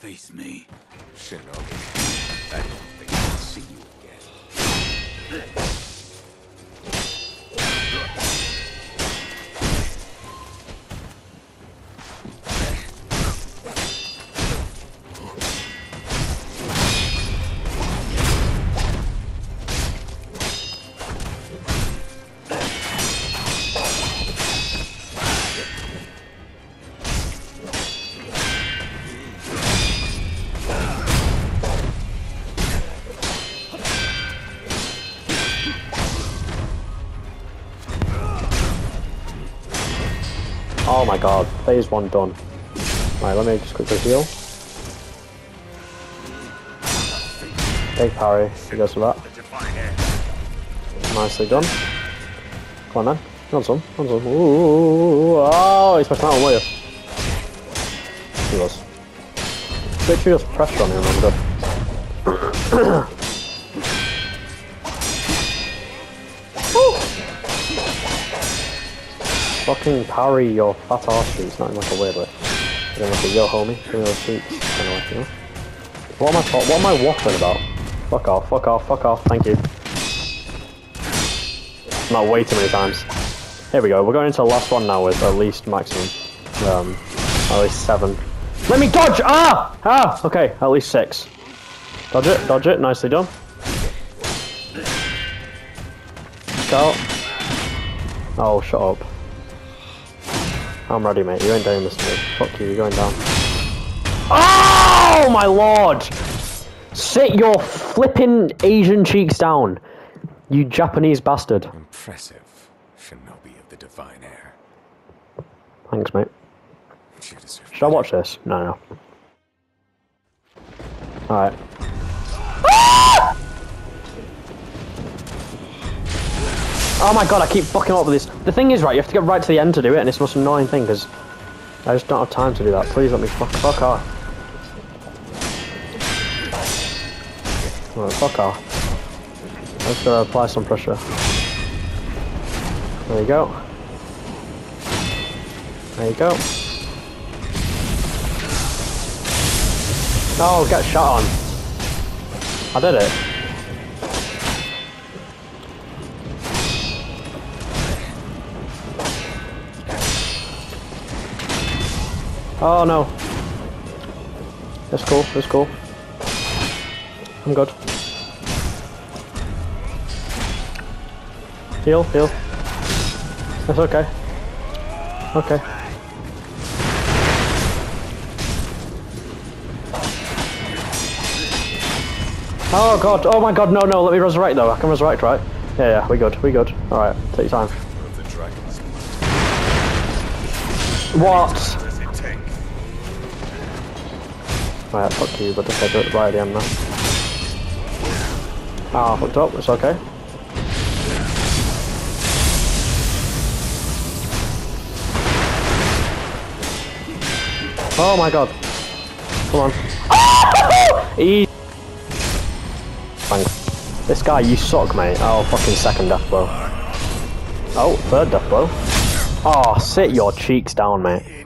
Face me. Shinobi, I don't think I'll see you again. Oh my god, phase one done. Right, let me just quickly heal. Big parry, he goes for that. Nicely done. Come on then. On son, come on son. Ooh, oh, he's pressing that one, were you? He was. Literally just pressure on him, I'm good. Fucking parry your fat arse cheeks, not in like a weird way. In like a yo homie, in your cheeks, kind of like, you know? What am I what am I waffling about? Fuck off, fuck off, fuck off, thank you. Not way too many times. Here we go, we're going into the last one now with at least maximum. Um, at least seven. Let me dodge! Ah! Ah! Okay, at least six. Dodge it, dodge it, nicely done. Go. Oh, shut up. I'm ready, mate. You ain't doing this to me. Fuck you, you're going down. Oh, my lord! Sit your flipping Asian cheeks down, you Japanese bastard. Impressive, Shinobi of the Divine Heir. Thanks, mate. Should I watch this? No, no. Alright. Oh my god, I keep fucking up with this. The thing is, right, you have to get right to the end to do it, and it's the most annoying thing, because I just don't have time to do that. Please let me fuck, fuck off. Alright, fuck off. Let's uh, apply some pressure. There you go. There you go. Oh, get shot on. I did it. Oh no. That's cool, that's cool. I'm good. Heal, heal. That's okay. Okay. Oh god, oh my god, no, no, let me resurrect though. I can resurrect, right? Yeah, yeah, we good, we good. Alright, take your time. of the dragon's What? Right, fuck you, but just do it right at the end now. Ah, fucked up, it's okay. Oh my god. Come on. Easy. Thanks. This guy, you suck, mate. Oh, fucking second death blow. Oh, third death blow. Oh, sit your cheeks down, mate.